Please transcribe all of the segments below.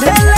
de la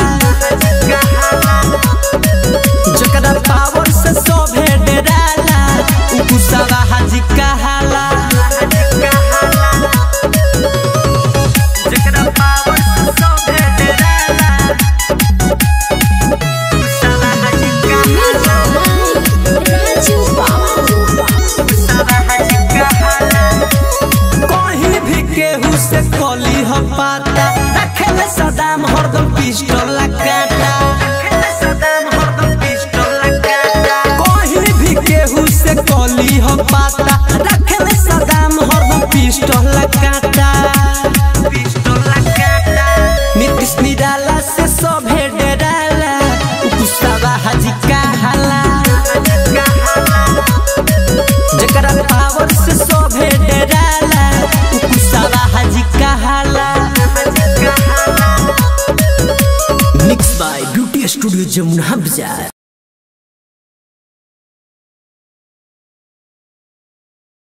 पाता रखेले सदाम हरदम पिस्टल लगाता कली ह पाता रखेले सदाम हरदम पिस्टल लगाता नीतीश निराला से सभे डराला गुस्सावा हाजी कहाला जकरा Studio Jamun Hamza.